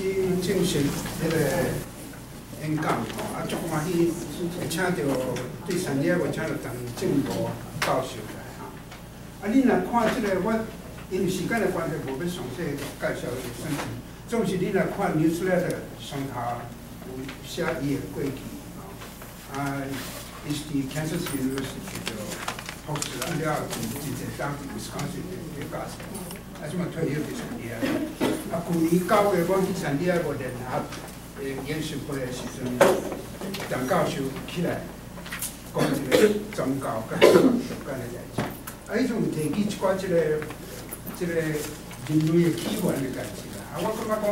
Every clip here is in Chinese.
去进行迄个演讲吼，啊，足欢喜会请到对产业会请到当政部教授来哈。啊，你若看即个，我因为时间的关系，无要详细介绍伊身份。总是你若看 newsletter 上头有写伊的过去吼，啊，伊是 Kansas University 做博士，啊了后真真侪当地 Wisconsin 的教授，啊，即嘛退休伫产业。啊，去年九月我去产业个联合诶演习会的时阵，杨教授起来讲一个宗教甲宗教相关的代志，啊，伊种提起一寡即个即个人类的起源的代志啦。啊，我感觉讲，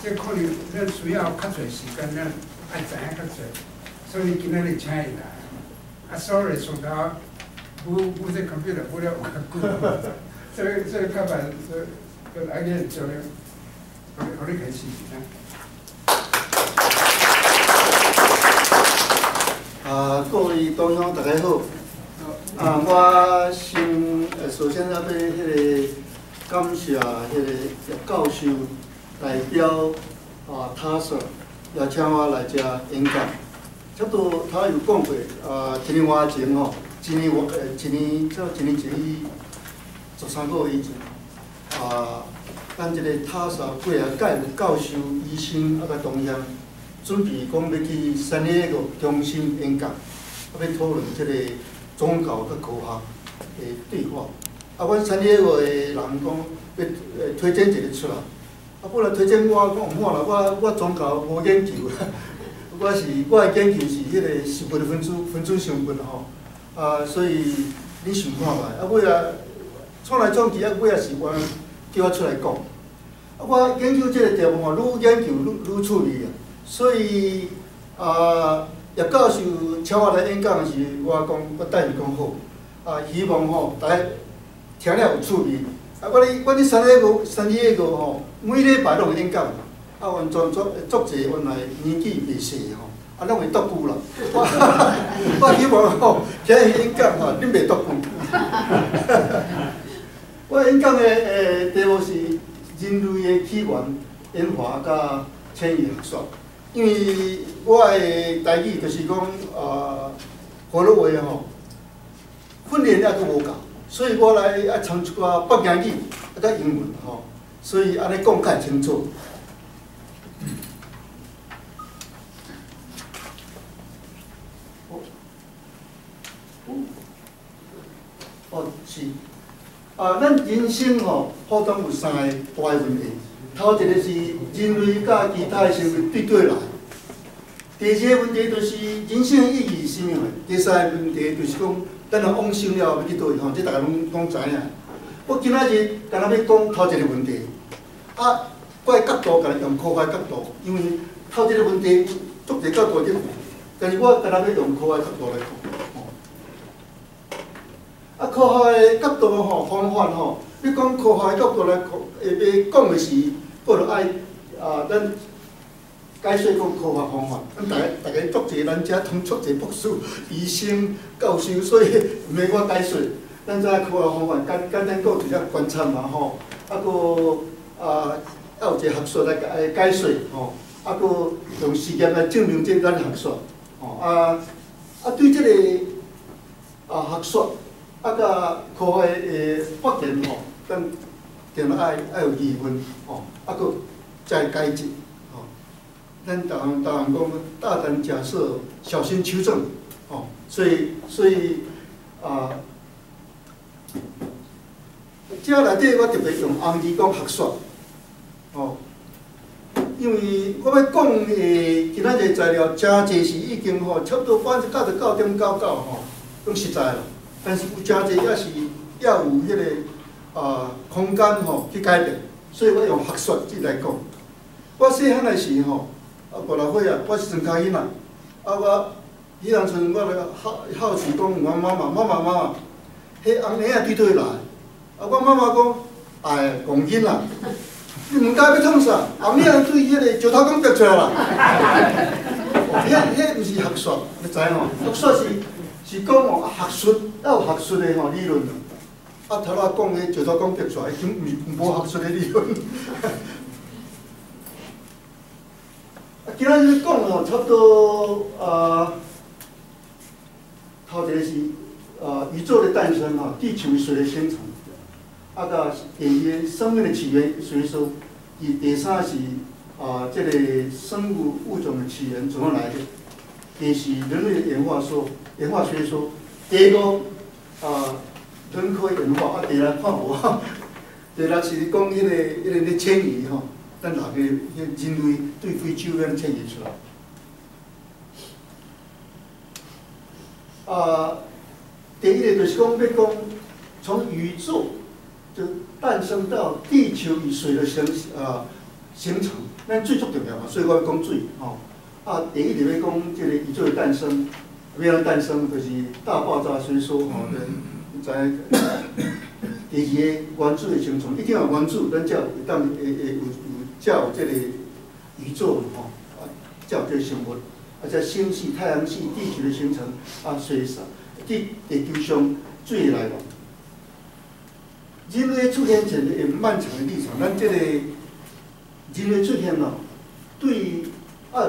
这可能咱需要较侪时间，咱爱知影较侪，所以今仔日请伊来。啊，sorry，上头我我这 computer 不了有较久，所以所以较慢，所以跟爱念啊，各位同乡大家好。啊，我先呃，首先要对迄个感谢迄个叶教授代表啊，他说邀请我来遮演讲。差不多他有讲过啊，一年外前吼，一年我呃，一年即一年前十三个月以前啊。咱一个塔萨过啊，介有教授、医生啊，甲同乡准备讲要去三一个中心演讲，啊，要讨论即个宗教甲科学的对话。啊，阮三野个人讲要呃推荐一个出来，啊，本来推荐我讲唔好啦，我我宗教无研究，我是我诶研究是迄个是物分子分子成分吼，啊，所以你想看觅，啊，尾啊，创来创去啊，尾啊是我。叫我出来讲，啊，我研究这个题目吼，愈研究愈愈趣味啊。所以啊，叶教授请我来演讲时，我讲我待伊讲好，啊，希望吼大家听了有趣味。啊，我哩我哩三个个三个个吼，每礼拜拢会演讲，啊，完全作作者原来年纪未细吼，啊，拢会读久啦。我 我希望吼听伊演讲吼，恁袂读久。我演讲的诶题目是人类的起源、演化甲迁移学说。因为我的代志就是讲，呃，河洛话吼，训练还佫无够，所以我来爱参一寡北京语，啊甲英文吼，所以安尼讲较清楚。哦，是。啊，咱人生吼，普通有三个大问题。头一个是人类甲其他生物对对来；第二个问题就是人生的意义是啥物？第三个问题就是讲，等下往生了要去倒位吼，这大家拢拢知影。我今仔日干那要讲头一个问题，啊，我的角度干用科学角度，因为头一个问题足侪角度，但是我干那要用科学角度来讲。啊，科学的角度吼，方法吼，你讲科学的角度来讲，下要讲的是，不如爱啊，咱解说讲科学方法。咱大家大家足侪咱遮通足侪博士、医生、教授，所以毋免我解说。咱遮科学方法简简单讲，就是观察嘛吼，啊，搁啊，要有一个学术来解解说吼，啊，搁用实验来证明这咱学术吼，啊啊，对即个啊学术。啊，甲科学诶发展吼，咱定爱爱有疑问吼，啊，搁再改进吼。咱逐项逐项讲大胆假设，小心求证吼。所以所以啊，遮内底我特别用红字讲学术吼，因为我要讲诶，今仔日材料真侪是已经吼，差不多百分之九十九点九九吼，拢实在了。但是有真侪也是要有迄个啊空间吼去改变，所以我用学术即来讲。我细汉诶时吼，啊五六岁啊，我是庄家囡仔，啊我迄当阵我咧好好奇讲，我妈妈妈妈妈妈，迄红领仔对对来，啊我妈妈讲，哎讲紧啦，你毋知要创啥，红领仔对迄个石头讲拔出来啦。迄迄毋是学术，你知吼？学术是。是讲哦，学术也有学术的吼理论，啊头仔讲的就头讲得出来，已经毋无学术的理论。啊，今仔日讲吼，差不多啊，头一个是啊宇宙的诞生吼，地球水的形成，啊个第二生命的起源，所以说，第第三是啊这个生物物种的起源怎么来的？第四人类的演化说，演化学说，第一个啊人口演化，啊第六看我，第六是讲迄个迄个咧迁移吼。咱大家迄人类对非洲遐迁移出来，啊，第一个就是讲要讲从宇宙就诞生到地球与水的形啊形成，咱最重要嘛，所以我讲水吼。啊，第一个要讲即个宇宙的诞生，要安诞生就是大爆炸，所以说吼，在第二个原子的形成，一定要原子，咱才会当会会有。才有即个宇宙吼，啊，才有即个生物，啊，即星系、太阳系、地球的形成，啊，所以说，地地球上水来源。人类出现前个漫长的历程，咱即个人类出现咯，对啊，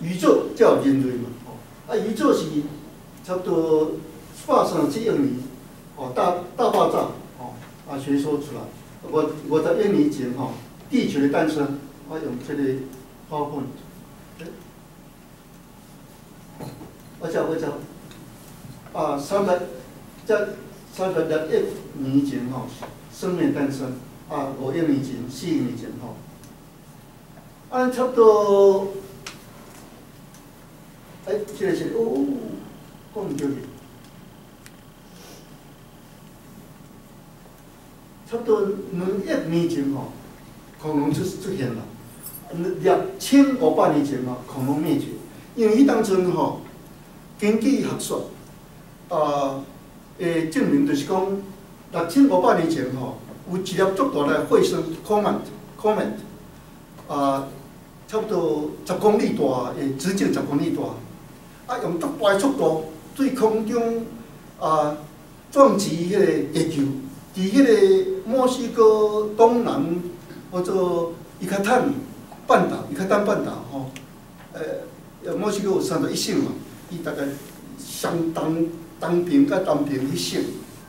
宇宙才有人类嘛，吼，啊，宇宙是差不多发生几亿年，哦，大大爆炸，哦，啊，所以说出来，我我在一年前吼。地球的诞生，我用这个花粉，我讲我讲，啊，三百在三百六一年前吼，生命诞生，啊，五亿年前、四亿年前吼，啊，差不多，哎，这个是哦，讲唔对，差不多两亿年前吼。恐龙出出现了，两千五百年前嘛，恐龙灭绝。因为伊当阵吼，根据学说，啊，诶，证明就是讲，六千五百年前吼，有一粒足大的彗星，comet，comet，啊，差不多十公里大，诶，直径十公里大，啊，用足大速度对空中啊撞击迄个地球，伫迄个墨西哥东南。或者伊卡坦半岛，伊卡坦半岛吼，呃，墨西哥有三十一省嘛，伊大概相当东边甲东边一省，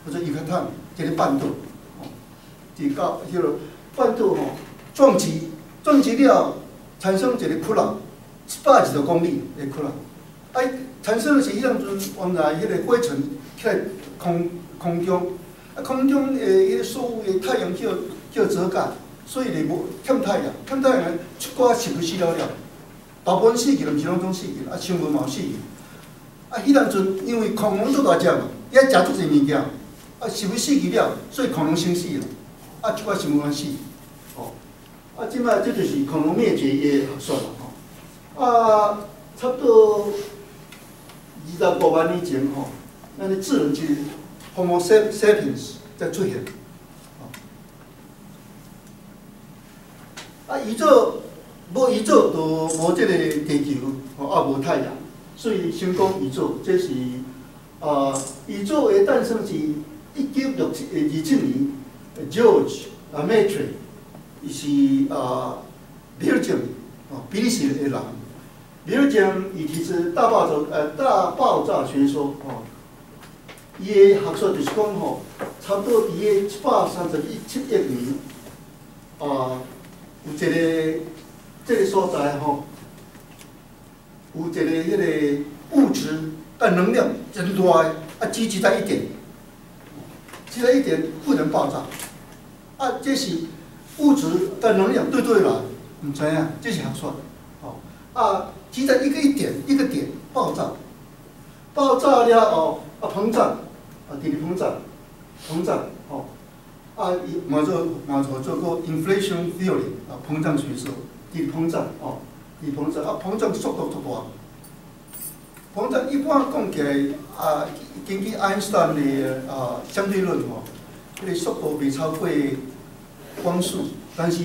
或者伊卡坦即个半岛，吼，伫到迄个半岛吼撞击，撞击了产生一个窟窿，一百二十公里的窟窿，哎，产生的是迄当阵原来迄个灰尘在空空中，啊，空中诶，迄个所有的太阳叫叫遮盖。所以咧无欠太阳，欠太阳出寡是不死了了，大部分死去，毋是拢总死去，啊，生物嘛死去。啊，迄当阵因为恐龙做大只嘛，伊爱食足侪物件，啊，是不死去了，所以恐龙先死了，啊，出寡生物先死。哦，啊，即摆这就是恐龙灭绝诶学说啦，吼。啊，差不多二十五万年前吼，咱的智能机 Homo sapiens 才出现。啊，宇宙无宇宙，就无即个地球，吼，也无太阳，所以先讲宇宙，这是啊，宇宙的诞生是一九六七二七年，George 啊 m a t r y 伊是啊，比尔金哦，比利时的人，比尔金伊提出大爆炸呃大爆炸学说哦，伊的学说就是讲吼，差不多伫个一百三十一七亿年啊。有一个这个所在吼，有一个迄个物质的能量真大，啊聚集在一点，聚在一点不能爆炸，啊这是物质的能量对对啦，唔知影，这是学说，哦，啊聚在一个一点一个点爆炸，爆炸了后啊膨胀，啊地理膨胀，膨胀，哦。啊，伊嘛做嘛做做过 inflation theory 啊，膨胀学说，地膨胀哦，地膨胀啊，膨胀速度足大。膨胀一般讲起来啊，根据爱因斯坦的啊相对论吼，迄个速度未超过光速，但是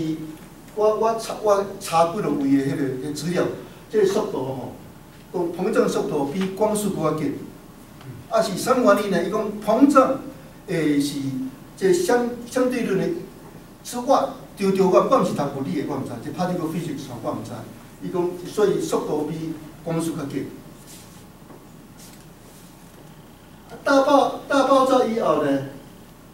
我我查我查几落位的迄个迄资料，这速度吼，讲膨胀速度比光速搁较紧。啊是啥原因呢？伊讲膨胀诶是。这相相对论的，是我丢丢我，我毋是读物理的，我毋知。这 particle physics 我毋知。伊讲，所以速度比光速较紧。大爆大爆炸以后呢，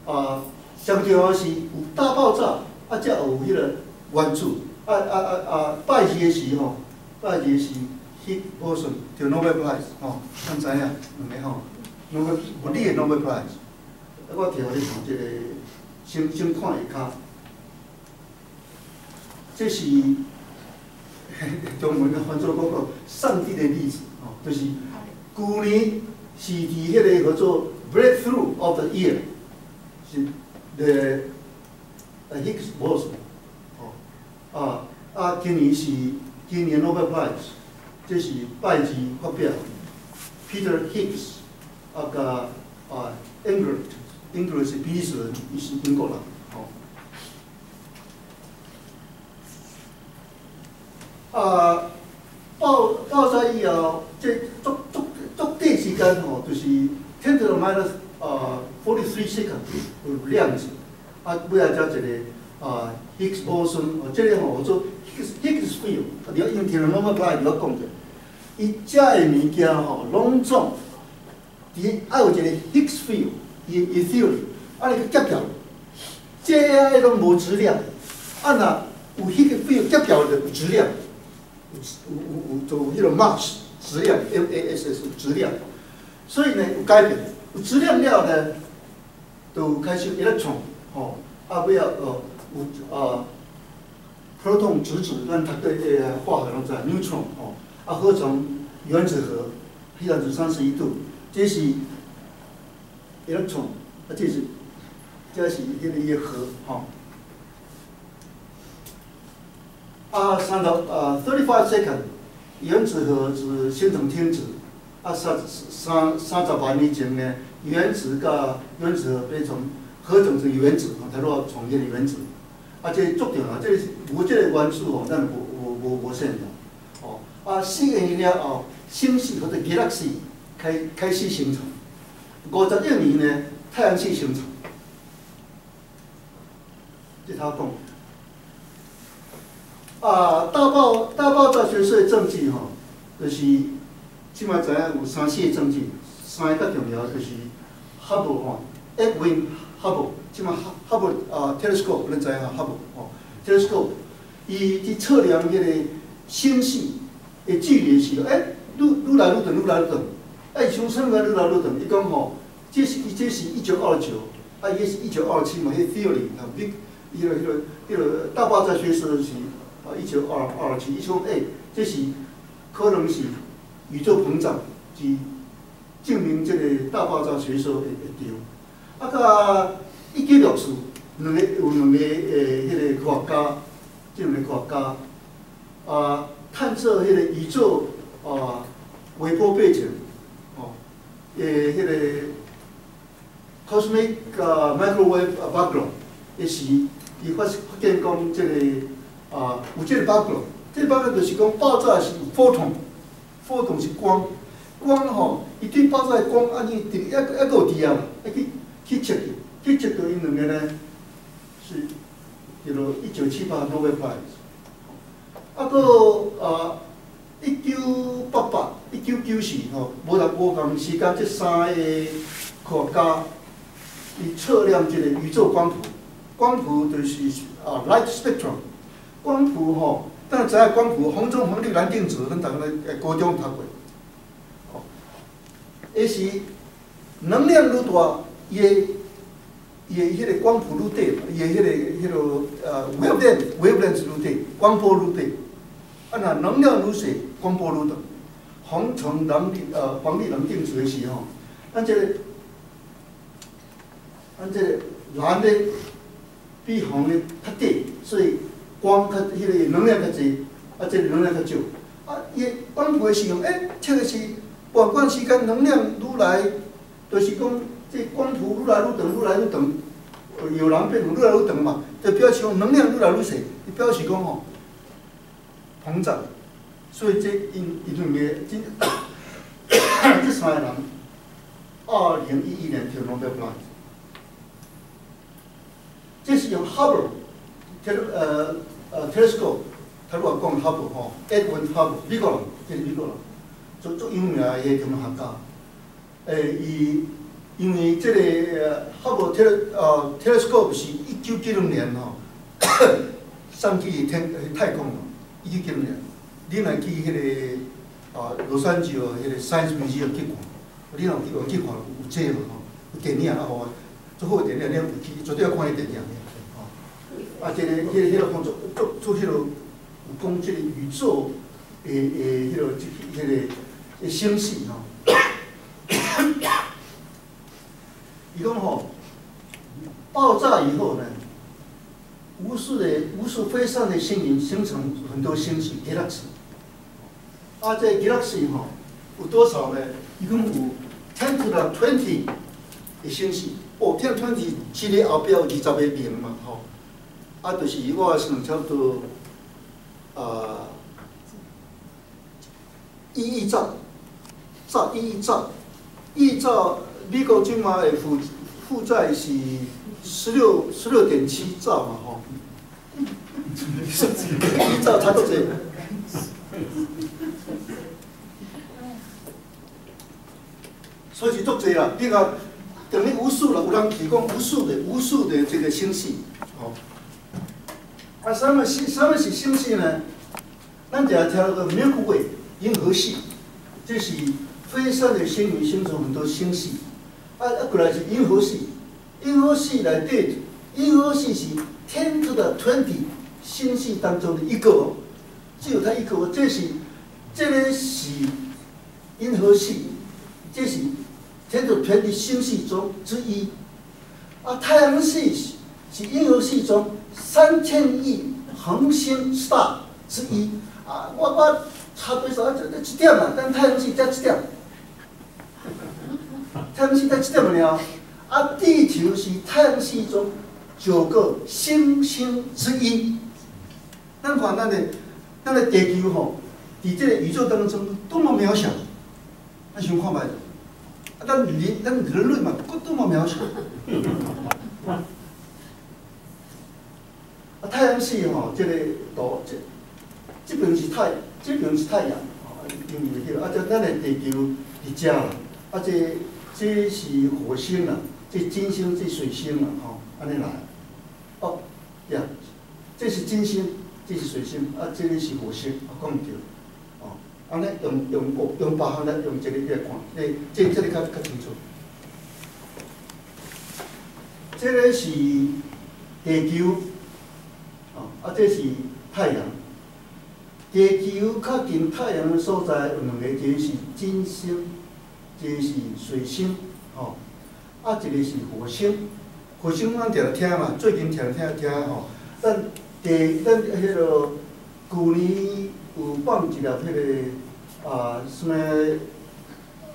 啊，相对是有大爆炸，啊，才有迄个原子。啊啊啊啊！拜二的时吼，拜二时迄波顺就 Nobel Prize 吼，咱知影两个吼，Nobel 物理的 Nobel Prize。啊，我听你讲即个，先先看一下，这是中文的翻作讲个上帝的例子吼，就是旧年是伫迄个叫做 Breakthrough of the Year，是 The Higgs boson。啊啊！今年是今年 Nobel Prize，这是拜二发表，Peter Higgs，啊甲啊 Ingrid，Ingrid 是比利时人，伊是英国人，吼。啊，爆爆炸以后，这足足足短时间吼，就是 ten to the minus 啊 forty three seconds 有量子，啊尾仔才一个。啊，Higgs boson，哦，即个吼做 Higgs Higgs field，啊，你要用听人拢要讲你要讲者，伊遮个物件吼，拢总，伫爱有一个 Higgs field，伊伊 theory，啊，你去接条，这迄种无质量，啊，若有 Higgs field 接条就有质量，有有有做迄种 mass 质量，M A S S 质量，所以呢有改变，有质量了呢，就开始 electron，吼，啊，不要哦。有啊，proton 质子，咱读对诶化学拢在，neutron 哦，啊合成原子核，黑暗子三十一度，这是 electron，啊这是这是迄个一个核，吼。啊三到啊 thirty five second，原子核是形成天子，啊三三三十八年前呢，原子个原子核变成合成成原子，才落创建原子。啊，这足重要，这无这个元素吼，咱无无无无限的，哦，啊，四年了后，星系或者 galaxy 开开始形成，五十亿年呢，太阳系形成，这他讲，啊，大爆大爆炸学说的证据吼，就是即摆知影有三四个证据，三个较重要就是哈勃吼，Edwin Hubble。即嘛哈哈勃啊，telescope 恁知影哈勃哦，telescope，伊伫测量迄个星系诶距离时，哎，愈愈来愈长，愈来愈长，哎，从测量愈来愈长，伊讲吼，这是伊这是一九二九，啊，伊是一九二七嘛，迄 theory. 啊，big，迄个迄个迄个大爆炸学说是啊，一九二二七，伊讲哎，这是可能是宇宙膨胀，是证明这个大爆炸学说会会对，啊甲。一九六四，两个有两个诶，迄个科学家，即两个科学家，啊，探测迄个宇宙啊微波背景，哦，诶，迄个 cosmic microwave background，一时伊发发现讲即个啊有即个 background，即个 background 就是讲爆炸是 photon，photon 是光，光吼，伊对爆炸的光安尼，一一个有滴啊，一去去测去。这一个因两个呢，是叫做一九七八 Nobel Prize，啊，个啊一九八八、一九九四吼，无同无共时间，这三个科学家伊测量这个宇宙光谱，光谱就是啊 light spectrum，光谱吼，咱知影光谱，红中红绿蓝靛紫，咱逐个咧高中读过，哦，伊是能量愈大，伊。伊个迄个光谱愈短，伊个迄个迄个呃，wavelength，wavelength 愈短，光波愈短。啊，若能量愈小，光波愈长。红橙蓝靛呃，黄绿蓝靛紫的时吼，咱这个，咱这蓝的比红的较短，所以光较迄个能量较济，啊，这个能量较少。啊，伊光谱的时候，诶，测的是，半管时间能量愈来，就是讲。这光谱愈来愈长，愈来愈长，有人变愈来愈长嘛，就表示讲能量愈来愈小，伊表示讲吼膨胀，所以这因因两个这 这三个人，二零一一年就弄到 p l a 这是用 Hubble 天呃呃 telescope 他如果讲哈勃吼，Edwin 哈勃，美国人，即是美国人，足足有名个天文学家。诶，伊因为即个哈勃 tele 呃 telescope 是一九九零年吼，上去天太空一九九零年，你若去迄个啊洛杉矶哦，迄个 Science Museum 去看，你若去去看有这嘛吼，有电影啊吼，最好电影你有去，绝对要看迄电影。啊，即个迄个迄个工作做做迄个有讲即个宇宙诶诶，迄个即迄个诶星系吼。伊讲吼，爆炸以后呢，无数的无数飞散的星云形成很多星系 galaxy。啊，这 galaxy 吼有多少呢？一共有 ten to the twenty 的星系。哦，ten to twenty 即个后壁有二十个名嘛，吼。啊，就是我算差不多，啊，一亿兆，兆一亿兆，亿兆美国今嘛的负负债是十六十六点七兆嘛吼，一兆差多少？所以是足济啦，你看等于无数了，有人提供无数的无数的这个星系，吼。啊，什么星？什么是星系呢？咱就要挑个 Milky Way 银河系，这是飞升的星云形成很多星系。啊啊，过来是银河系，银河系内底，银河系是天主的团体星系当中的一个，只有它一个。这是这个是银河系，这是天主团体星系中之一。啊，太阳系是银河系中。三千亿恒星 star 之一啊！我我差不多少？这这几点嘛？但太阳系才几点？太阳系才几点了？啊，地球是太阳系中九个星星之一。咱看咱的咱的地球吼，伫这个宇宙当中多么渺小！咱想看觅，啊，咱人咱人类嘛，佫多么渺小！啊，太阳系吼，即个图，即即边是太，即边是太阳，啊，因为迄个啊，即咱的地球伫遮啦，啊，即即是火星啦，即金星、即水星啦，吼，安尼来，哦，呀，这是金星，这是水星，啊，这个是火星，啊，讲毋对，哦，安尼用用用用别项来用这个来看，诶，这这个较较清楚，这个是地球。哦啊，这是太阳。地球靠近太阳的所在有两个，一个是金星，一个是水星，吼。啊，一个是火星。火星咱常听嘛，最近常听听吼。咱地咱迄个去年有放一粒迄个啊什么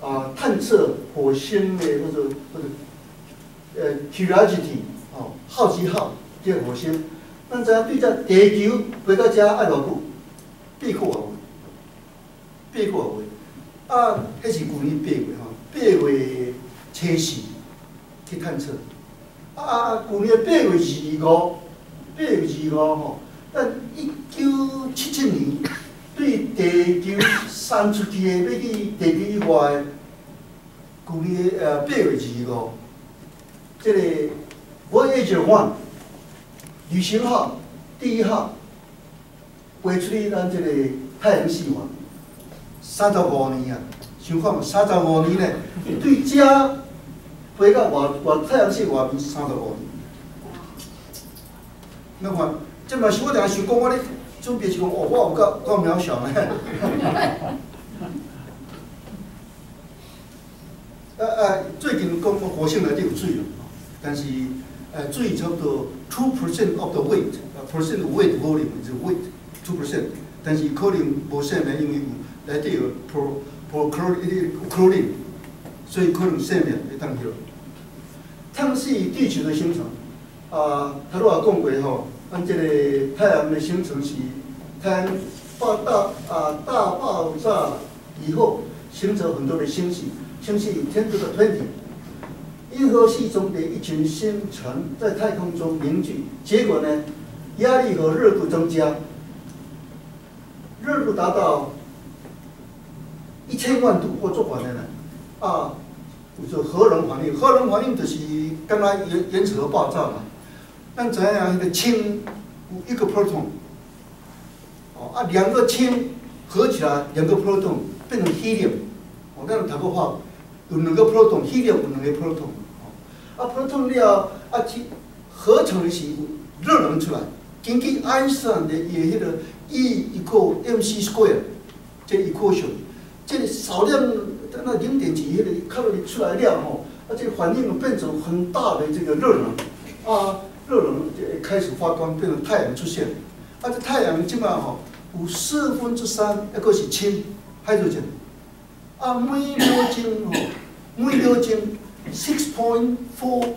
啊探测火星的或者或者呃 Curiosity 哦，好奇号这个火星。咱知影对只地球飞到遮爱偌久？八个月，八个月。啊，迄是去年八月吼，八月初四去探测。啊，去年八月二五，八月二五吼，咱一九七七年对地球散出去的要去地球以外的，去年呃八月二五，即个 Voyager One。旅行号第一号飞出去咱这个太阳系嘛，三十五年啊，想看，三十五年呢，对遮飞到外外太阳系外面三十五年。那看，这嘛是我定想讲，我咧准备是讲，哦，我有够够渺小呢。呃呃，最近讲火星内底有水了，但是。呃，最差不多 two percent of the weight，percent weight volume 是 weight two percent，但是可能无生命，因为有内底有 pro pro chlorine，所以可能生命会当去。太阳系地球的形成，啊，他都也讲过吼，按这个太阳的形成是太阳爆大啊大爆炸以后形成很多的星系，星系天主的天体。银河系中的一群星辰在太空中凝聚，结果呢，压力和热度增加，热度达到一千万度或做完的呢，啊，就核能反应，核能反应就是刚刚原原子核爆炸嘛，咱知影一个氢有一个 proton，哦啊两个氢合起来两个 proton 变成 helium，哦，咱有读过化，有两个 proton，helium 有两个 proton，哦，啊 proton 了啊去合成的是热能出来，根据爱因斯坦的伊迄个 E equal mc square 这 equation，这个少量那零点几迄个卡路里出来量吼，啊这个反应变成很大的这个热能，啊。热能就开始发光，变成太阳出现，啊这太阳即码吼有四分之三一个是氢，hydrogen，啊每秒钟吼 每秒钟 six point four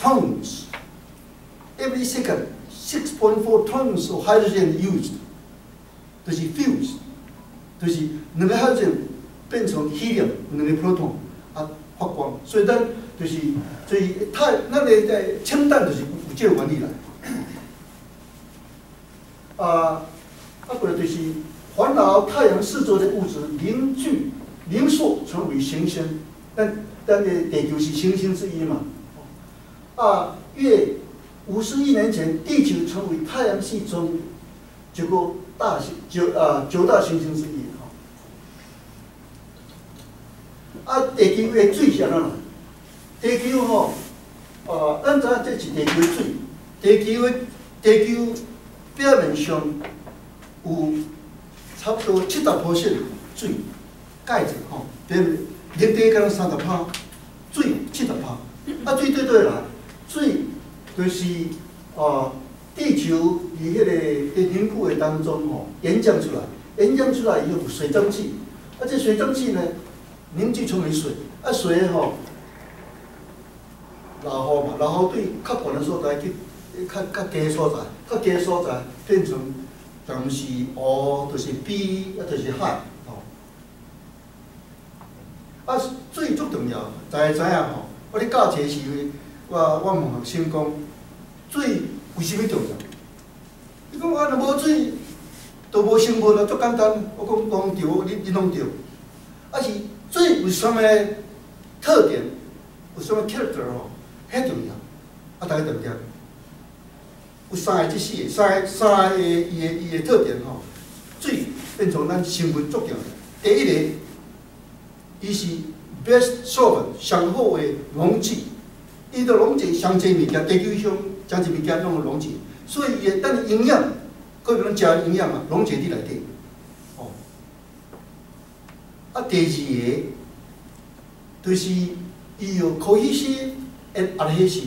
tons，every second six point four tons of hydrogen used。就是 fuse，就是两个 hydrogen 变成 helium，两个 proton 啊发光，所以咱就是所以太那个在氢弹就是有这个原理来。啊，啊过来就是环绕太阳四周的物质凝聚凝缩成为行星，但但个地球是行星之一嘛。啊，约五十亿年前，地球成为太阳系中这个。大行九啊九大行星之一吼，啊地球的水是安怎？地球吼，呃，咱知影这是地球水，地球的地球表面上有差不多七十%水钙质吼，表面热地敢若三十帕，水七十帕，啊水对对来，水就是呃。地球伫迄个地凝固的当中吼，岩浆出来，岩浆出来以后有水蒸气，啊，这水蒸气呢凝聚成为水，啊，水吼，老雨嘛，老雨对较悬的所在去，较较低的所在，较低的所在变成，当时湖就是比，啊，就是海，吼。啊，水足重要，大家知影吼，我咧教册时，我我问学生讲，水。为虾米重要？伊讲啊，若无水，都无生活啊，足简单。我讲讲着，你你拢着。啊是水有啥物特点？有啥物 character 吼？遐重要。啊，大家对不对？有三个即四个，三三个伊个伊个特点吼。水变成咱生活重要。第一个，伊是 best solvent 上好的溶剂，伊着溶剂上济物件，地球上。将这物件弄溶解，所以也等营养，各种加营养嘛，溶解伫内底。啊，第二个就是伊有可以是诶，阿迄是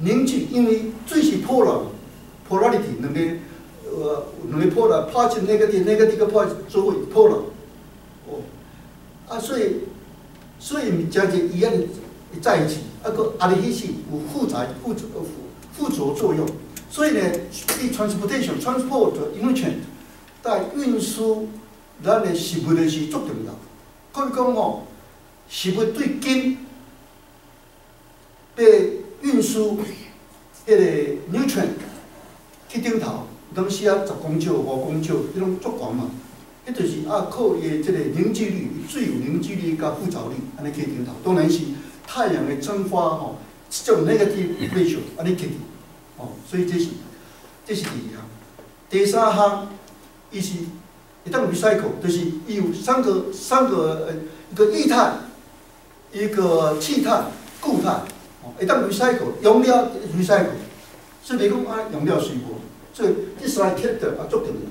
凝聚，因为水是破了破了的地那边，呃，那边破了，泡进那个地，那个地个破周围破了，哦，啊，所以所以将近一样的在一起，啊个阿迄是有复杂附着附附着作用，所以呢，对 transportation transport 因为全在运输。咱的食物的是做重要，可以讲哦，食物最紧被运输迄个 nutrient 去顶头，当时啊十公尺、五公尺，迄种足悬嘛。迄就是啊靠伊的即个凝聚力，最有凝聚力甲复杂力，安尼去顶头。当然是太阳的蒸发吼。种那个地 ratio，安尼去，哦，所以这是，这是第二项。第三项，伊是一旦 recycle，就是有三个三个呃一个液态，一个气态、固态，哦，一旦 recycle，用了 recycle，所以你讲啊用了水无，所以这三个 character 也足重要。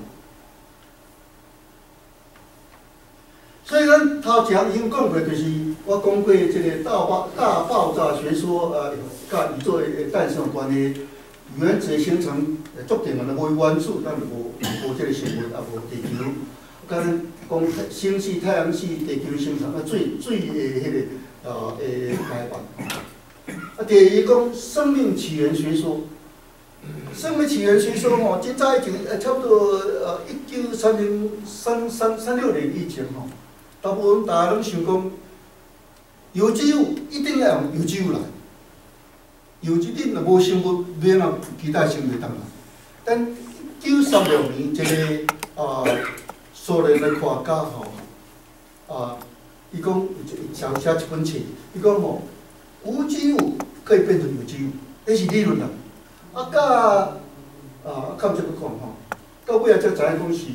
所以咱头前已经讲过，就是我讲过这个大爆大爆炸学说，呃，甲宇宙的诞生有关的原子形成，决定了无原子，咱就无无这个生物，也无地球。甲咱讲星系、太阳系、地球形成啊，最最诶迄个呃诶开发。啊，第二讲生命起源学说，生命起源学说吼，真早以前，呃，差不多呃一九三零三三三六年以前吼。大部分大家拢想讲，有机物一定要用有机物来，有机物若无生物，免让其他生物当来。但九三六年，一个啊，苏联的科学家吼，啊，伊讲有写写一本册，伊讲吼，无机物可以变成有机物，迄是理论啦。啊，甲啊，较毋只要讲吼，到尾啊才知影讲是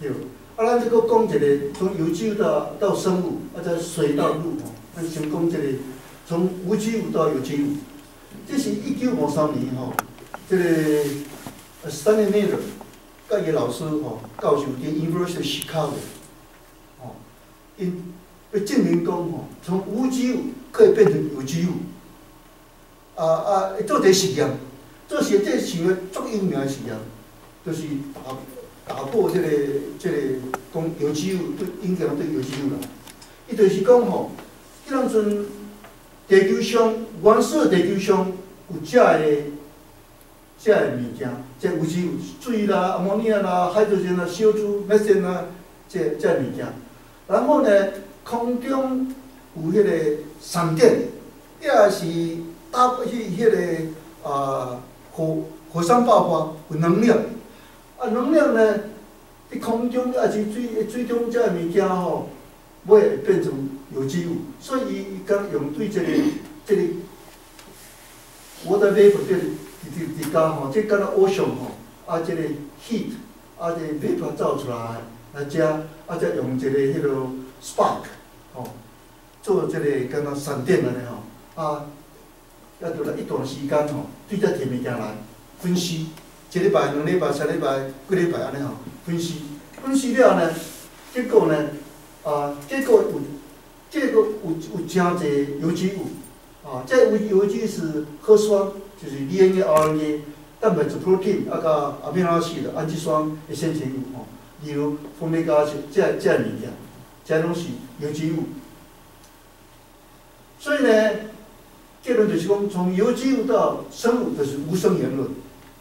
对。啊，咱即个讲一个从有机物到到生物，啊，再水到陆吼，咱先讲一个从无机物到有机物。这是一九五三年吼，即个 Stanley Miller 甲伊老师吼教授伫 University Chicago 吼，因要证明讲吼，从无机物可以变成有机物。啊啊，做一个实验，做实验这是个足有名实验，就是打打破即个即个讲有机物对影响对有机物啦。伊就是讲吼，迄当阵地球上原始地球上有遮个遮个物件，即有机物，水啦、氨尼亚啦、海藻啦、小猪、麦线啦，即即物件。然后呢，空中有迄个闪电，也是打去迄个啊火火山爆发有能量。啊，能量呢，伫空中也是水水中遮个物件吼，会变成有机物。所以伊伊讲用对即个即个。我在微博顶伫伫讲吼，即敢若偶像吼，啊，即个 heat，啊，即个微波造出来，来遮，啊，则用一个迄落 spark，吼，做即个敢若闪电安尼吼，啊，啊做了一段时间吼，对遮摕物件来分析，一礼拜、两礼拜、三礼拜、几礼拜安尼吼，分析，分析了呢，结果呢，啊，这个有，这个有有诚济有机物。啊，这有有机是核酸，就是 DNA、RNA、蛋白质 protein，啊，个阿米拉西的氨基酸的生成物吼，例如蜂蜜加这这物件，这拢是有机物。所以呢，结论就是讲，从有机物到生物就是无生言论，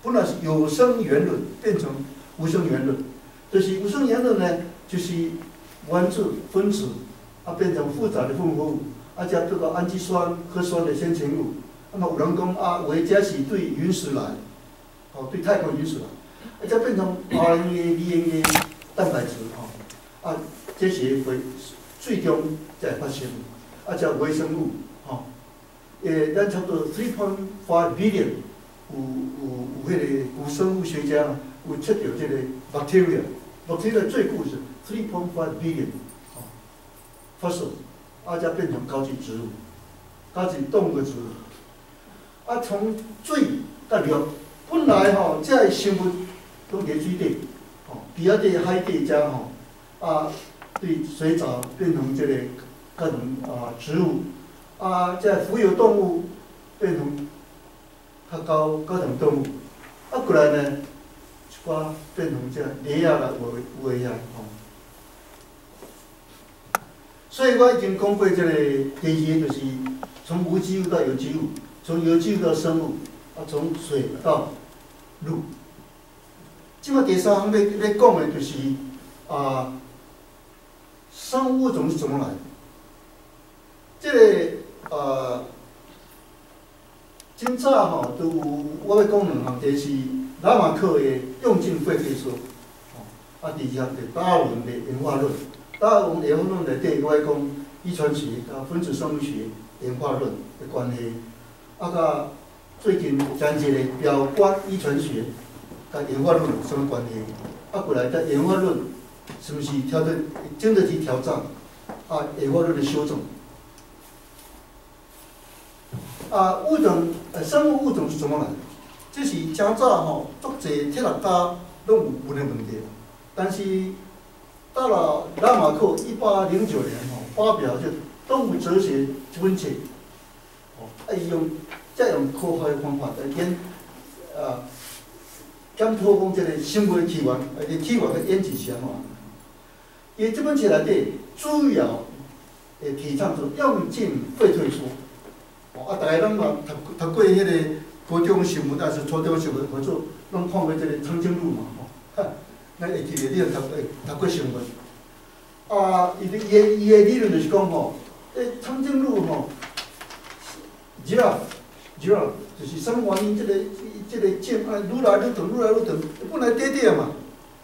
本来是有生言论变成无生言论，就是无生言论呢，就是原子、分子啊变成复杂的混合物。啊，遮拄到氨基酸、核酸的生成物，那么有人讲啊，为这是对陨石来，哦，对太空陨石来，啊，则变成 RNA、DNA、蛋白质，吼，啊，这些会最终再发生，啊，则微生物，吼，诶，咱差不多 three point five billion，有有有迄个古生物学家有测到这个 bacteria，bacteria 最古是 three point five billion，哦，fossil。啊，才变成高级植物，高级动物植物。啊，从水到陆，本来吼，这些生物都在水底，吼，伫遐伫海底遮吼，啊，对水藻变成这个各种啊植物，啊，这浮游动物变成较高高等动物，啊，过来呢，一寡变成这蝶啊啦，有有诶遐吼。所以我已经讲过，这个第一就是从无机物到有机物，从有机物到生物，啊，从水到陆。即个第三项要要讲的，就是啊，生物种是怎么来？这个呃，今早吼都有我要讲两项，第是拉马克的用进废退说，啊，第二项是达尔文的演化论。达尔文演化论内底，我讲遗传学、甲分子生物学、演化论的关系，啊，甲最近讲一个表观遗传学、甲演化论什么关系？啊，过来甲演化论是毋是调整经得起挑战？啊，演化论的修正。啊，物种呃，生物物种是怎么来？这是真早吼，足济科学家拢有问的问题，但是。到了拉马克一八零九年哦，发表就《动物哲学》这本册，哦，啊，伊用再用科学的方法来研，啊，检讨讲这个生物起源，而且起源的演是啥嘛？伊这本册内底主要诶提倡是用进废退说，哦，啊，大家拢嘛读读过迄个高中生物，但是初中生物，或者拢看过这个长颈鹿嘛，咱会记得，你有读过读过新闻？啊，伊的伊的伊的理论就是讲吼，诶，长颈鹿吼，giraffe，giraffe，就是什么原因？这个这个颈啊，愈来愈长，愈来愈长，本来短短嘛，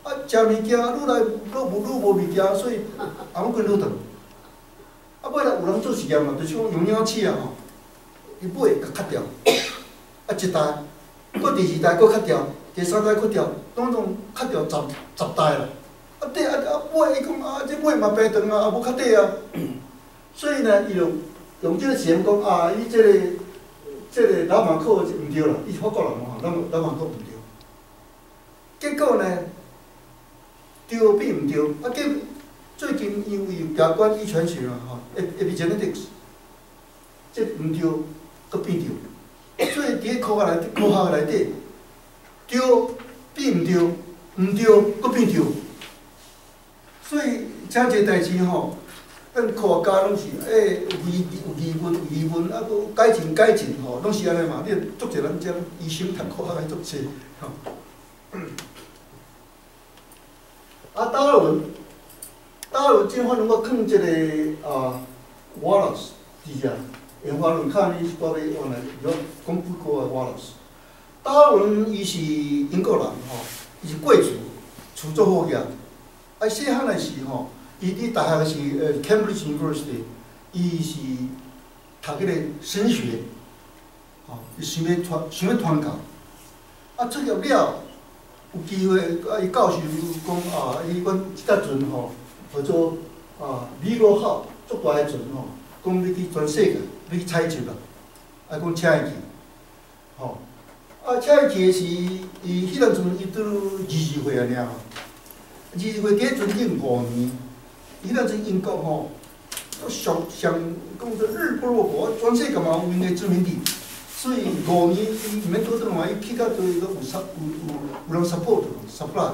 啊，食物件愈来愈无愈无物件，所以 红棍愈长。啊，尾来有人做实验嘛，就是讲用鸟鼠啊吼，伊尾甲砍掉，啊一代，搁第二代搁砍掉，第三代搁掉，拢总砍掉十十代啦。啊底啊啊尾伊讲啊，这尾嘛白长啊，啊无较底啊。所以呢，伊就用即个实验讲啊，伊即个即个老马克是毋对啦，伊是法国人嘛，老老马克毋对。结果呢，对比毋对，啊结最近因为有加关遗传学啊，吼，epigenetics，即毋对，搁变对，所以伫咧科学内科学内底，对变毋对，毋对搁变对，所以遮个代志吼，咱科学家拢是诶有疑有疑问有疑问，啊搁改进改进吼，拢是安尼嘛，你足侪人种医生读科学诶足侪，吼。啊，达尔文，达尔文进化论我囥即个啊，Wallace 底下，演化论看你是到底往哪，有讲不过个 Wallace。达尔文伊是英国人吼，伊是贵族，厝足好个。啊，细汉诶时吼，伊伫大学是呃 Cambridge University，伊是读迄个神学，吼，伊想要传想要传教，啊，出业了。有机会，啊！伊教授讲啊，伊阮即搭船吼，叫做啊美国号足大个船吼，讲要去全世界要去采集啦，啊，讲请伊去，吼，啊，请伊去个时，伊迄阵阵伊拄二十岁啊，尔，二十岁伫船顶五年，迄阵阵英国吼，上上讲做日不落国，全世界嘛有因个殖民地。所以五年伊毋免倒转来，伊去到对都有有有有人 support supply。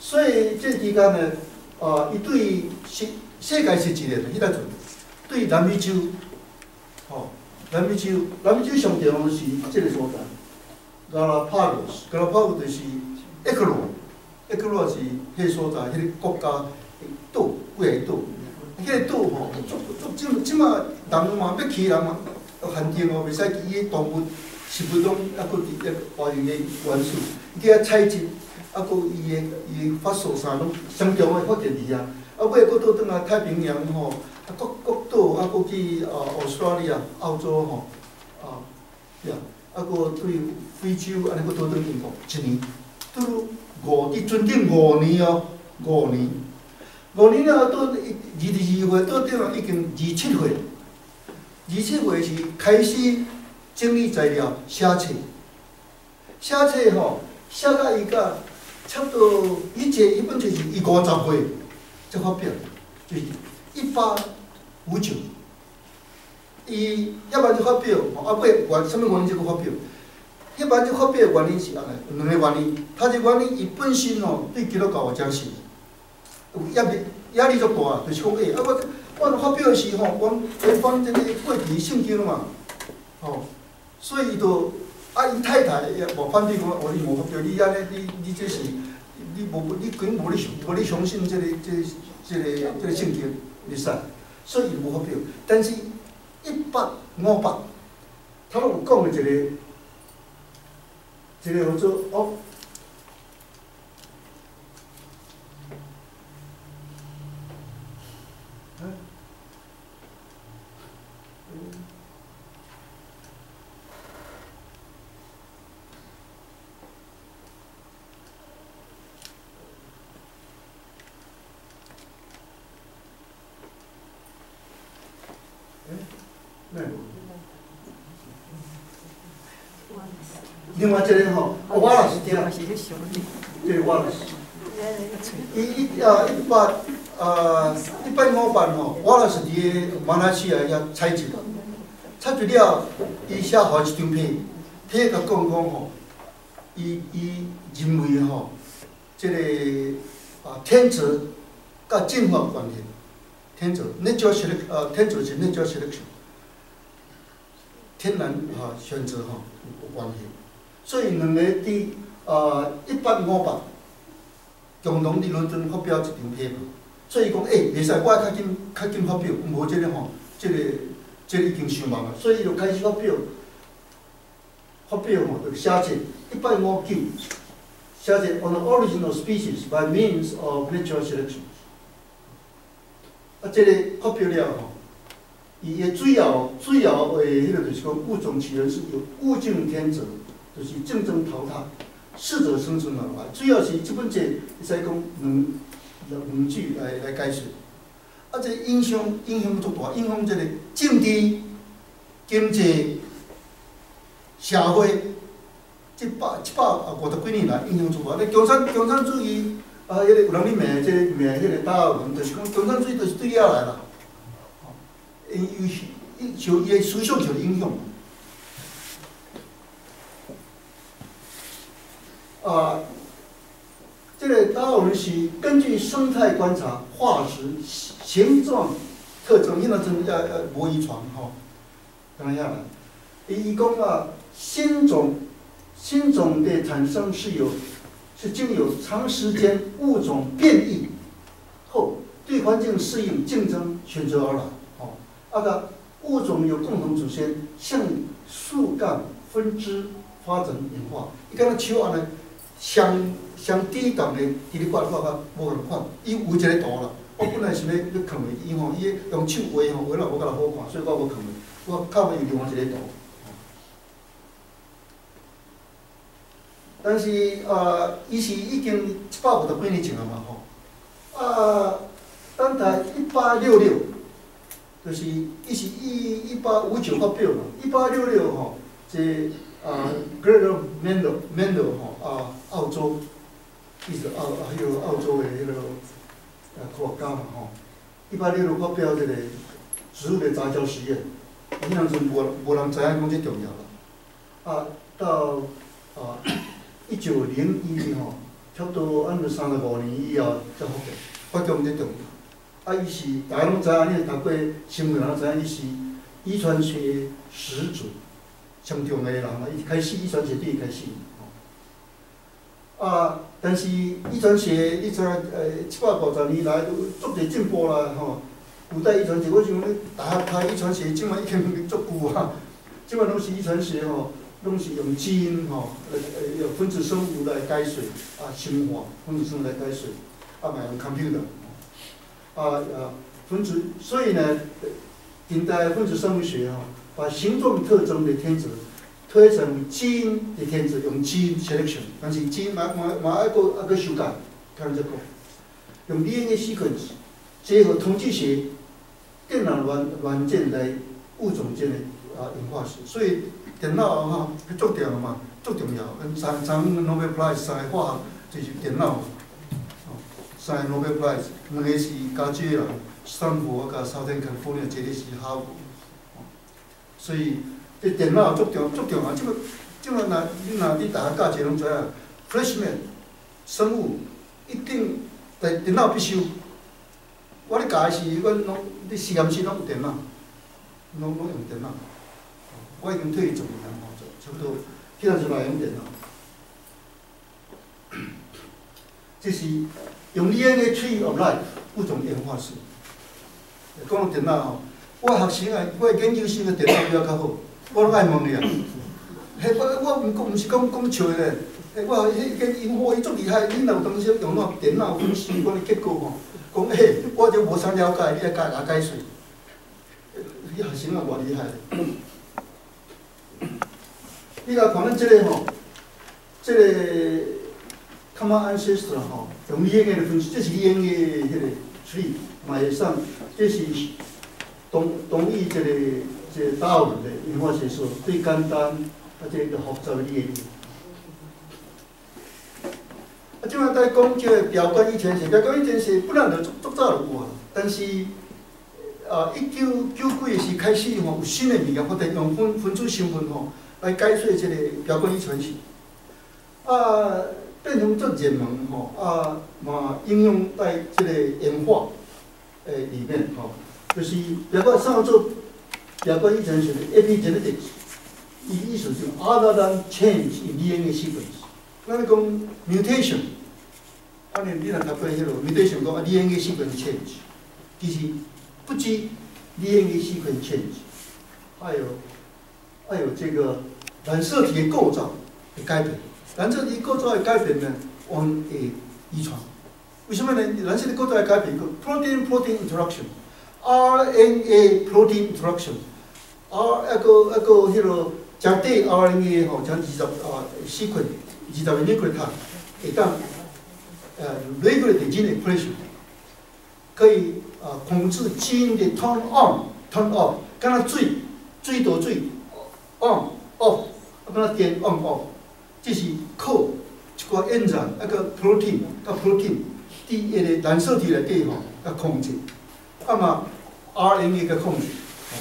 所以这期间呢，啊，伊对世世界是一个，迄个阵对南美洲，吼，南美洲南美洲上重要是即个所在，加拉帕戈斯，加拉帕戈斯就是埃克罗，埃克罗是迄个所在，迄个国家岛，几个岛，迄个岛吼，足足即即马人嘛要去人嘛。限定哦，袂使去伊个动物、食物中，啊，佫伫咧活用个元素，去遐采集，啊，佫伊个伊个发素啥拢相中个发现伫遐，啊，尾佫倒转来太平洋吼，啊，各各岛啊，佫去啊，澳大利亚、澳洲吼，啊，呀，啊，佫对非洲安尼佫倒转英国一年，拄五伫船顶五年哦，五年，五年了倒二十二岁倒转来已经二七岁。二七岁是开始整理材料、写册。写册吼，写到伊个差不多，伊这伊本就是伊五十岁才发表，就是一八五九。伊一般就发表，啊，尾原什么原因才发表？一般就发表的原因是安尼，两个原因。他这原因伊本身吼对基督教有真信，有压力压力足大，就是讲诶，啊我。我发表的时吼，阮采访即个过去圣经嘛，吼，所以伊就啊，伊太太也无反对讲，哦，你无发表，你安尼，你你这是，你无你根本无你相无你相信即个即即个即个圣经，袂使，所以伊无发表。但是一百五百，他有讲的一个，一个叫做哦。另外一个吼，我老是听，对，我老师。伊一啊一百呃一百五百吼，我老师伫马来西亚也采集，采集了，伊写好一张片，片甲讲讲吼，伊伊认为吼，即个啊天择甲进化关系，天择，nature select，呃天择是 nature selection，天然哈选择哈有关系。所以两个伫呃一八五八共同伫伦敦发表一张片嘛，所以讲诶，袂使我较紧较紧发表，无即个吼，即个即个已经伤亡啊，所以伊就开始发表，发表吼就写册一八五九，写者 on the origin of species by means of natural selection。啊，这个发表了吼，伊个主要主要的迄个就是讲物种起源是由物竞天择，就是竞争淘汰，适者生存而来。主要是即本册，会使讲两两句来来解释。啊，这影响影响足大，影响这个政治、经济、社会。一百一百啊五十几年来影响足大。那共产共产主义啊，迄个有人咧骂，即个骂迄个达尔文，就是讲共产主义就是对了来啦。伊伊受伊个思想受影响。啊，这个达尔文是根据生态观察、化石形状特征，因为真要要无遗传哈，怎样啦？伊伊讲啊，新种。新种的产生是有，是经由长时间物种变异后对环境适应、竞争选择而来。哦，那个物种有共同祖先，向树干分支发展演化。伊敢若树安尼，相相低档的，伫咧刮刮刮，无人看。伊有一个图啦，我本来想要要藏的，伊吼伊用手画吼，画了无甲人好看，所以我无藏的。我靠边有另外一个图。但是啊，伊是已经一百五十几年前了嘛吼，啊，等待一八六六，就是伊是一一八五九发表嘛，一八六六吼，这啊，Gregory Mendel Mendel 吼啊，澳洲，伊是澳还有澳洲的迄个科学家嘛吼，一八六六发表这个植物的杂交实验，迄阵阵无无人知影讲这重要啦，啊，到啊。一九零一年吼，差不多按着三十五年以后才发现，发现这重要。啊，伊是大家拢知影，你读过新闻，拢知影伊是遗传学始祖，上重要的人啊！伊开始遗传学对伊开始。啊，但是遗传学，你知影，呃，七百五十年来都足侪进步啦，吼。古代遗传学，我想你大学读遗传学，即摆已经足久啊，即摆拢是遗传学吼。拢是用基因吼，呃呃，用分子生物来解释啊，生化分子生物来解释，啊，买用 computer，啊啊，分子，所以呢，近代分子生物学吼，把形状特征的天子推成基因的天子，用基因 selection，但是基因嘛嘛嘛爱个爱个修改，看这个，用 DNA sequence 结合统计学、电脑软软件来物种间的啊演化史，所以。电脑吼，较足重嘛，足重要。跟三三 Nobel Prize 三个化就是电脑，三个 Nobel Prize 两个是加州人，三佛甲沙田 California 一个是哈佛。所以，这电脑足重足重要。即个即个若你若你大学教册拢知影，Freshman 生物一定在电脑必修。我咧教的是，阮拢伫实验室拢有电脑，拢拢用电脑。我已经退役十年了，差不多，现在是来用电脑。这是用 DNA tree of life 物种演化史。讲电脑吼，我学生啊，我研究生的电脑比较较好，我拢爱问你啊。迄我我毋讲毋是讲讲笑咧，迄我迄个因火伊足厉害，你若有当时用那电脑分析我的结果吼，讲嘿，我就无啥了解，你来解解解释。你学生啊，偌厉害。你甲看咱即个吼，即个 common ancestor 吼，用 DNA 来分析，这是 DNA 迄个 tree，嘛会上，这是同同意即个即个达尔文的演化学说，最简单啊，即个复杂的 DNA。啊，即摆在讲即个表观遗传学，表观遗传学本来就足足早有啊，但是啊，一九九几时开始吼，有新的物件发展，用分分子成分吼。来解说即个标杆遗传学，啊，变成足热门吼，啊，嘛应用在这个演化诶里面吼，就是标杆上做标杆遗传学的 epigenetics，伊意思就 other than change in DNA sequence，咱咧讲 mutation，啊，你你若读过迄落 mutation 讲 DNA sequence change，其实不止 DNA sequence change，还有还有这个。染色体的构造的改变，染色体构造的改变呢，往下遗传。为什么呢？咱现在搁在改变个 protein-protein RNA protein interaction，R 一个一个迄落食底 RNA 吼，将二十啊细菌二十个 nucleotide 会当呃 regulate the gene expression，可以啊控制基因的 turn on turn off，敢若水水倒水 on off，啊敢若电 on off，这是靠一寡 enzyme 一个 protein 甲 protein。伫迄个染色体内底吼，甲控制，啊嘛 RNA 甲控制，吼，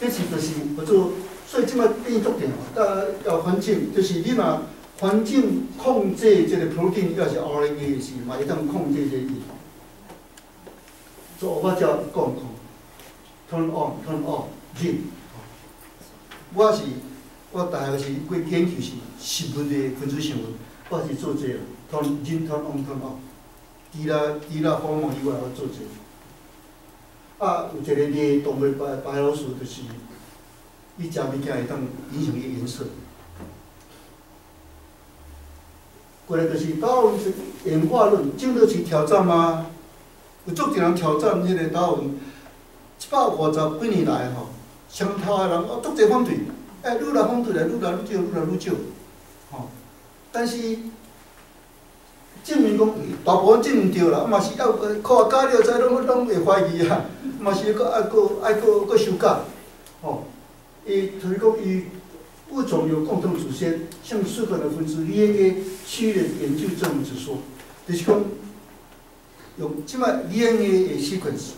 这是就是叫做，所以即摆变足点吼，甲要环境，就是你若环境控制即个 protein，抑是 RNA 时，嘛会当控制这个。做我叫讲控，turn on，turn off，gene。我是，我大学是过研究是食物的分子生物，我是做这个，turn gene，turn on，turn off。除了除了访问以外，我做者。啊，有一个咧动物白白老鼠，就是伊食物件会当影响伊颜色。过来就是达尔文演化论，经得起挑战吗？有足侪人挑战迄个达尔文，一百五十几年来吼，上头的人哦足侪反对，哎，愈来反对来，愈来愈少，愈来愈少，吼，但是。证明讲大部分证明对啦，嘛是要靠加了再拢拢会怀疑啊，嘛是搁爱搁爱搁搁修改，吼。伊就是讲伊物种有共同祖先，像四个的分支 DNA 区的研究证明指说，就是讲用即摆 DNA 的 sequence，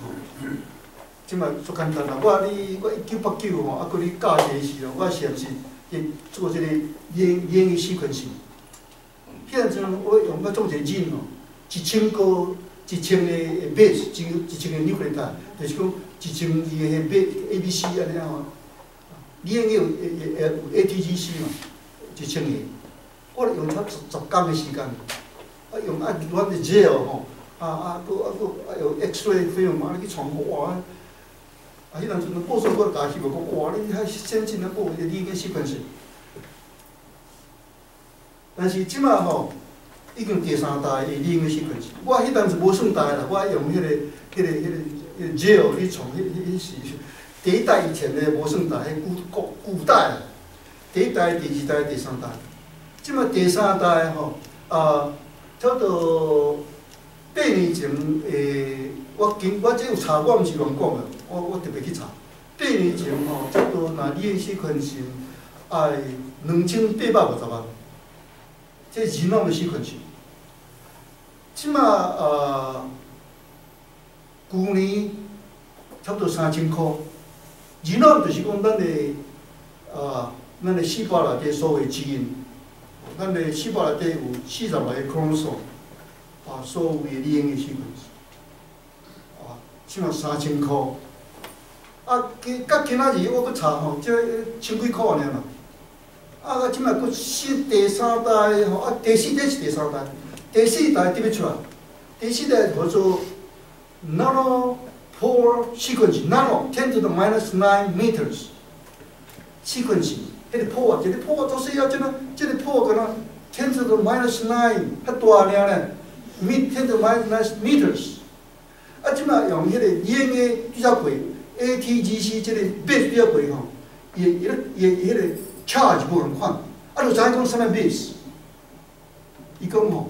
即摆足简单啦。我你我一九八九吼，啊搁你教学时咯，我是毋是去做即个 DNA sequence？迄阵阵我用个做一个人哦，一千个一千个 base，一一千个 nucleotide，就是讲一千个迄 base A、B、C 安尼哦。你应该有有有 A、T、G、C 嘛，一千个。我用差十十工的时间，啊用啊软的 gel 吼，啊啊搁啊搁啊用 X-ray film 啊去创哇！啊迄阵阵报数我加翕无讲哇，你遐先进的报，你应该习惯是。但是即马吼，已经第三代的零的习惯是，我迄阵是无算代啦，我用迄个、迄个、迄个、迄个 gel 去创，迄、迄、迄是第一代以前的无算代，迄古古古代，第一代、第二代、第三代，即马第三代吼，啊，差不多八年前诶，我经我即有查，我毋是乱讲的，我我特别去查，八年前吼，差不多若你的习惯是爱两千八百五十万。这是人脑的细菌性，即马呃，去年差不多三千块。人脑就是讲咱的呃，咱的细胞内底所有基因，咱的细胞内底有四十万个 chromosome，啊，所有的 DNA 细菌，啊，即马三千块。啊，今甲今仔日我搁查吼，这千几箍尔啦。 아가 지마 그 시대 사다 어 대시 대시 대사다. 대시 다 티비추아 대시대 거저 나노 4 시퀀지. 나노 10 to the minus 9 meters 시퀀지. 근데 포가 근데 포가 도서야 저는 저는 포가는 10 to the minus 9 핫도 안에는 밑 10 to the minus meters. 아지마 영일의 이행의 뒤잡고 ATGC 저리 베스 뒤잡고 이거. 이 이렇게 이렇게 啊，就知影讲啥物 base，伊讲吼，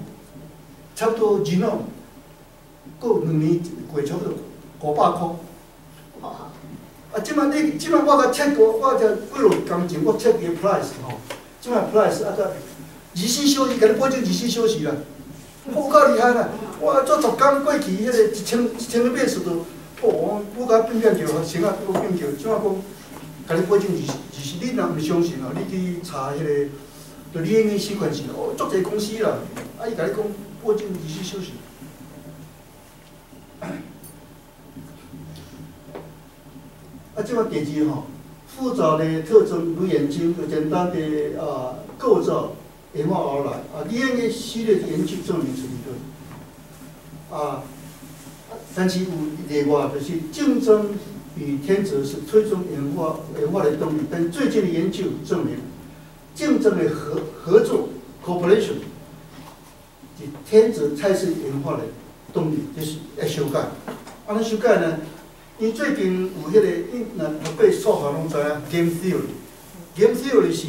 差不多钱哦，过两年过差不多五百箍，啊，啊，即摆你即摆我甲我才几落工钱，我伊 price 吼，即摆 price 啊个二十四小时，甲你保证二十四小时啦，我够厉害啦，我做十工过去，迄个一千一千个 base 都，哦，我甲变变叫，先啊我变叫，即摆甲你保证是，就是你若毋相信哦，你去查迄个，就你安尼习惯性哦，足侪公司啦，啊伊甲你讲保证二十四小时。啊，即个第二吼，复杂的特征如眼睛，有简单的啊构造演化而来啊，你安尼系列研究证明是理论。啊，但是有例外，就是竞争。与天择是推动演化演化的动力，但最近的研究证明，竞争的合合作 cooperation 是天择才是演化的动力，就是要修改。啊，咱修改呢？因最近有迄、个，因若若被数学拢知影 game theory，game theory 是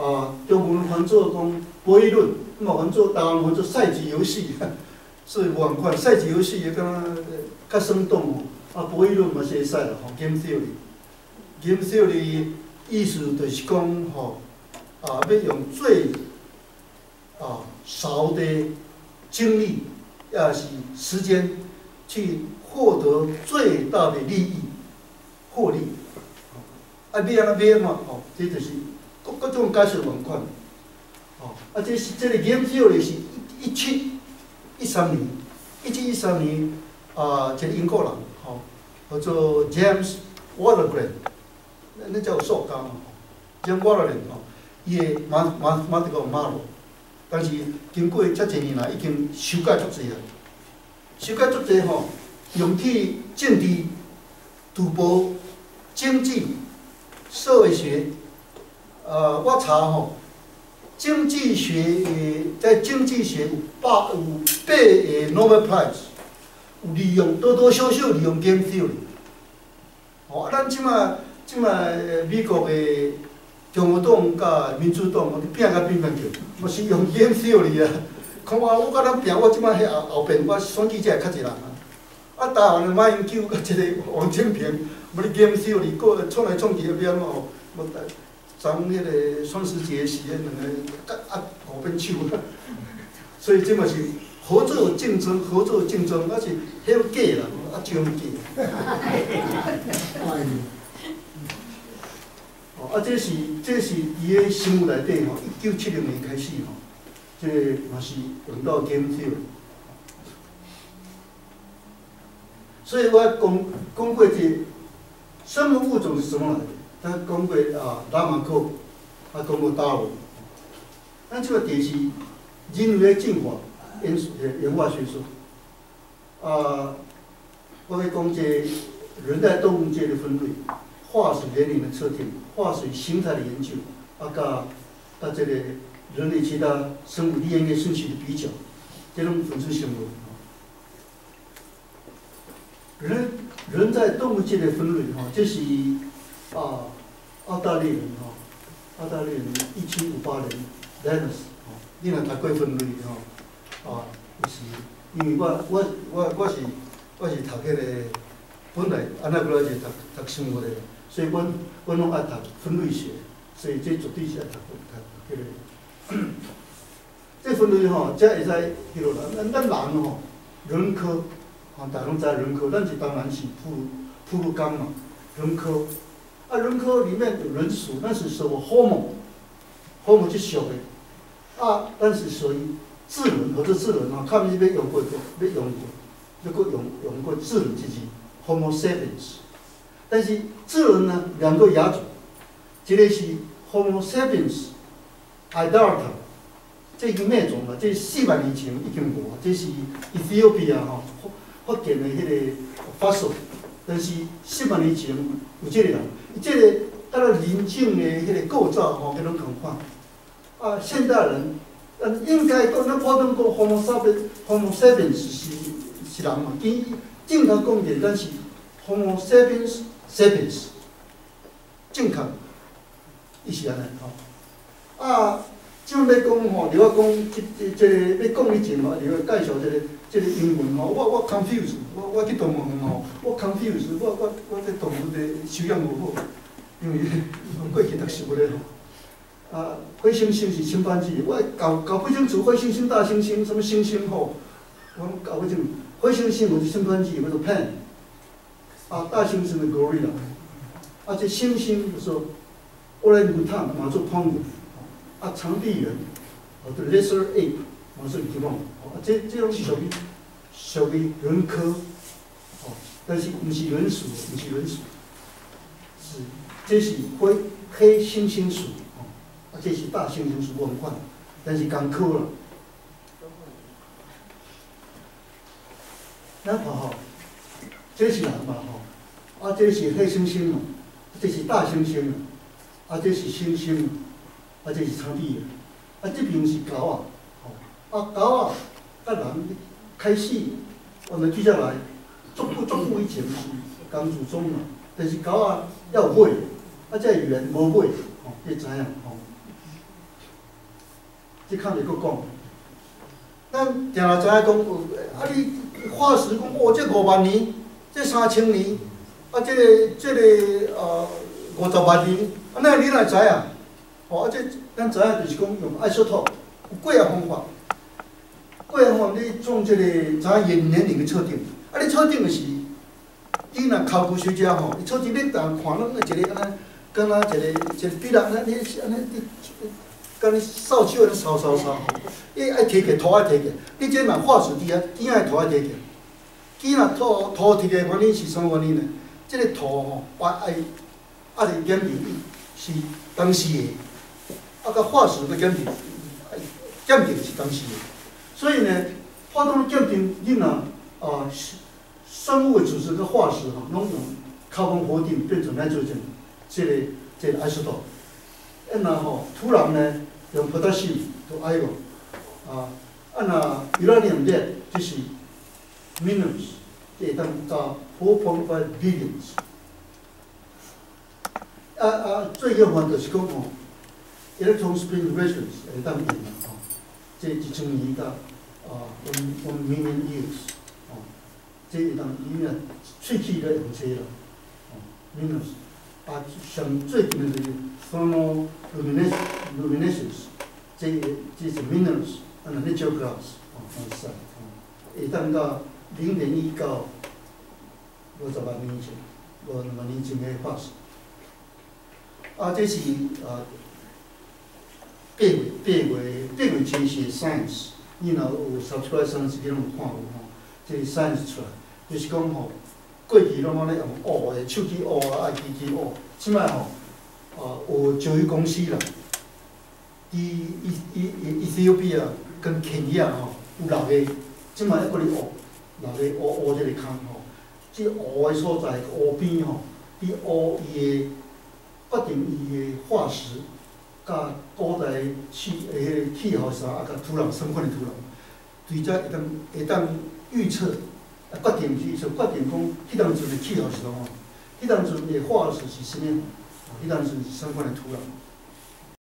啊中文翻做讲博弈论，咁啊翻做台湾翻做赛局游戏，所以有款赛局游戏也敢若较生动哦。啊，博弈论嘛是会使啦，吼 game theory，game theory 意思就是讲吼啊，要用最啊少的精力，也是时间去。获得最大的利益，获利。啊，你安尼买嘛？哦，这就是各各种解释方款。哦，啊，这是这个研究的是一七一三年，一七一三年啊，一个英国人，叫做 James Waterland，那那叫塑胶嘛，James Waterland 吼，伊个马马马这个马路，但是经过遮几年来，已经修改足济啊，修改足济吼。用去政治、赌博、经济、社会学，呃，我查吼，经济学在经济学有八有八个 Nobel Prize，有利用多多少少利用 game theory。哦，咱即马即马美国的共和党甲民主党，我拼甲拼拼叫，我是用 game theory 啊。看我我甲咱拼，我即马迄后后边我选举才会较济人。啊！啊台湾的马英九甲一个 王金平，无你减少哩，个创来创去，变哦，无咱咱迄个双十节时，迄两个啊五边手，所以即嘛是合作竞争，合作竞争，那是迄个假啦，啊真假。哦，啊，这是这是伊个生活内底吼，一九七零年开始吼，这嘛是用到减少。所以我讲讲过这生物物种是什么来的？他讲过啊，拉马克，啊讲过达尔。咱这个电视人类进化演演化学说。啊，我要讲这人在动物界的分类，化石年龄的测定，化石形态的研究，啊，甲啊这个人类其他生物 DNA 顺序的比较，这种分子生物。人人在动物界的分类哈，这是啊，澳大利亚人哈，澳大利亚人一七五八年 l e n n s 哦，你若读过分类吼，啊，就是因为我我我我是我是读迄个本来安那过来是读读生物的，所以阮阮拢爱读分类学，所以这绝对是爱读读迄个。这分类吼，才会使迄落啦，咱咱人吼，人科。啊，大拢知人科，咱是当然是普普鲁纲嘛，人科。啊，人科里面有人属，那是属于 hormone，hormone 就属的。啊，但是属于智能或者智能啊，看你要用过要用过，要过用用过智能机器 Homo sapiens。但是智能呢，两个亚种，一个是 Homo sapiens i d a l t a 这个灭种了，这四百年前已经无，这是 Ethiopia 哈。发发现的迄个法术，但是四万年前有这个人，这个他的人种的迄个构造吼，迄种同款。啊，现代人，应该讲咱普通讲 Homo sapiens，Homo sapiens 是是人嘛？伊正常讲的，咱是 Homo sapiens sapiens，正确，伊是安尼吼。啊，即要讲吼，你要讲即即即个要讲以前嘛，你要介绍即个。即个英文吼，我我 confuse，我我去动物园吼，我 confuse，我我我这动物的修养无好，因为过去读书咧吼，啊，灰猩猩是侵犯级，我搞搞不清楚灰猩猩、大猩猩什么猩猩吼，我搞不清楚，灰猩猩我是侵犯级，我是 pan，啊，大猩猩的 gorilla，啊，这猩猩就说 orangutan 嘛做 p o n g 啊，长臂猿，哦，这 lesser ape 嘛是地方。这这种是属于属于人科，哦，但是不是人属，不是人属，是这是灰黑猩猩属，啊，这是大猩猩属文化，但是刚科了。那好好，这是人嘛吼，啊，这是黑猩猩嘛，这是大猩猩嘛，啊，这是猩猩嘛，啊，这是长臂猿，啊，这边是狗啊，哦，啊狗啊。甲人开始，我们接下来逐步逐步以前是刚祖宗嘛，但是狗啊要有尾，啊，这语言无尾，吼，你知影？即较袂阁讲，咱定定知影讲，啊，你化石讲，哦，这五万年，这三千年，啊，这个这个呃五十万年，啊，那你哪知影？哦，啊，这咱知影就是讲用艾索托，有几啊方法。过来吼，你从即个查验年龄的测定，啊，你测定的是，你若考古学家吼，伊测定你当看拢一个安尼，敢若一个一个比人安尼安尼，敢你扫帚安尼扫扫扫吼，伊爱摕起来，土爱摕起来，你即嘛化石伫啊，井仔土爱摕起来，井若土土摕起来原因是啥原因呢？即个土吼，爱爱爱是检定是当时的，啊，甲化石要鉴定，鉴定是当时的。所以呢，化动鉴定，你若啊，生物组织跟化石吼，拢用靠分活定变成来做成，即个即个 isotope。啊那吼，土壤呢用 potassium 做 ion，啊，啊那 uranium 咧就是 minerals，会当加 four point five billions。啊啊，最要烦就是讲吼，electron spin resonance 会当变啦吼。这一千年甲啊，one one million years，哦，这一当伊若喙齿咧用切啦，哦，minus，啊，上最近的就是 thermal luminescence，这这是 minus，啊，natural gas，哦，放晒，哦，会当到零点一到五十万年前，五十万年前的化石，啊，这是啊。八月八月八月前是 science，你若有 subscribe science 你拢有看过吼，即个 science 出来，就是讲吼，过去拢安尼用学的，手机学啊，爱机学，即摆吼，啊，有石油公司啦，伊伊伊伊伊 c o p 啊，跟肯尼亚吼，有六个，即摆还搁咧学，六个学学即个空吼，即学的所在湖边吼，伫学伊的决定伊的化石。甲古代气诶迄个气候啥，啊，甲土壤生款诶土壤，对则会当会当预测，啊，决定是就决定讲，迄当阵诶气候是怎啊？迄当阵诶化石是啥物？一旦是生活的土壤。